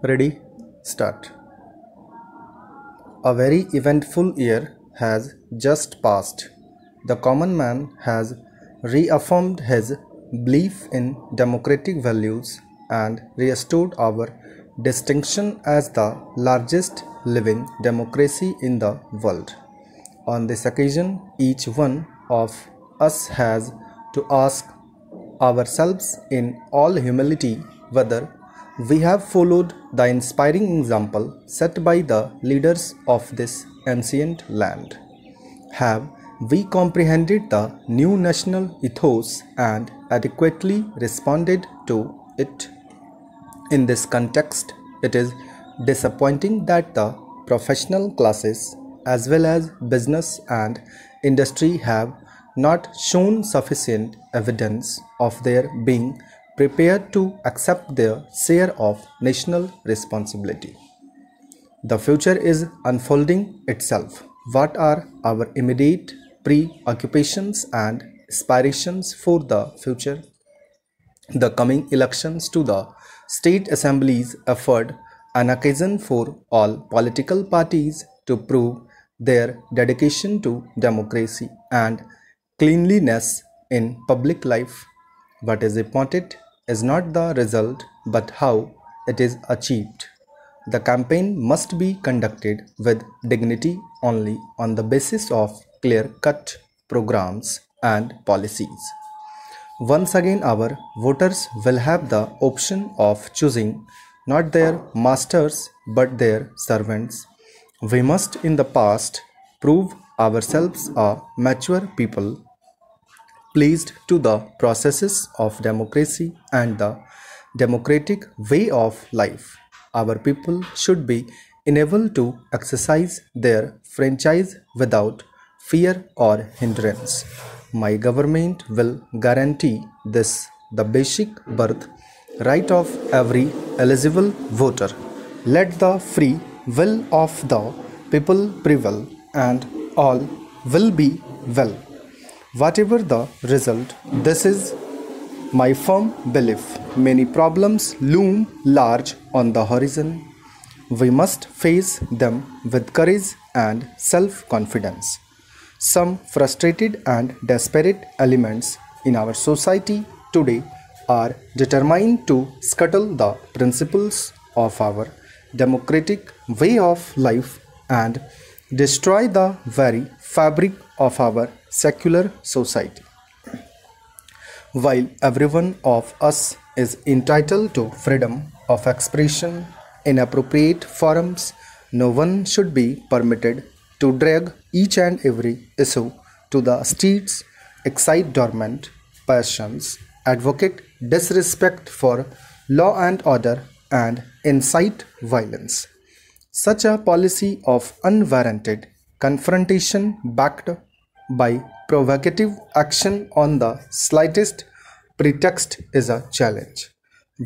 Ready? Start. A very eventful year has just passed. The common man has reaffirmed his belief in democratic values and restored our distinction as the largest living democracy in the world. On this occasion, each one of us has to ask ourselves in all humility whether we have followed the inspiring example set by the leaders of this ancient land. Have we comprehended the new national ethos and adequately responded to it? In this context, it is disappointing that the professional classes as well as business and industry have not shown sufficient evidence of their being prepared to accept their share of national responsibility. The future is unfolding itself. What are our immediate preoccupations and aspirations for the future? The coming elections to the state assemblies afford an occasion for all political parties to prove their dedication to democracy and cleanliness in public life. What is important is not the result but how it is achieved. The campaign must be conducted with dignity only on the basis of clear cut programs and policies. Once again, our voters will have the option of choosing not their masters but their servants. We must, in the past, prove ourselves a mature people pleased to the processes of democracy and the democratic way of life. Our people should be enabled to exercise their franchise without fear or hindrance. My government will guarantee this the basic birth right of every eligible voter. Let the free will of the people prevail and all will be well. Whatever the result, this is my firm belief. Many problems loom large on the horizon. We must face them with courage and self confidence. Some frustrated and desperate elements in our society today are determined to scuttle the principles of our democratic way of life and destroy the very fabric of our secular society. While everyone of us is entitled to freedom of expression in appropriate forums, no one should be permitted to drag each and every issue to the streets, excite dormant passions, advocate disrespect for law and order, and incite violence. Such a policy of unwarranted confrontation backed by provocative action on the slightest pretext is a challenge.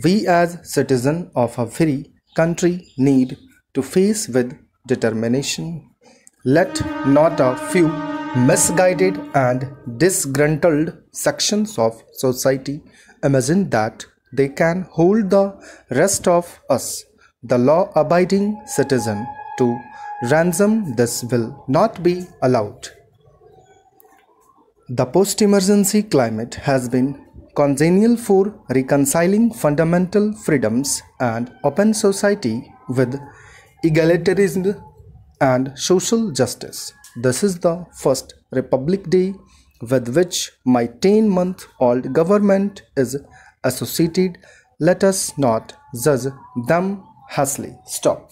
We as citizens of a free country need to face with determination. Let not a few misguided and disgruntled sections of society imagine that they can hold the rest of us, the law abiding citizen, to ransom. This will not be allowed. The post-emergency climate has been congenial for reconciling fundamental freedoms and open society with egalitarianism and social justice. This is the first Republic Day with which my 10-month-old government is associated. Let us not judge them harshly. Stop.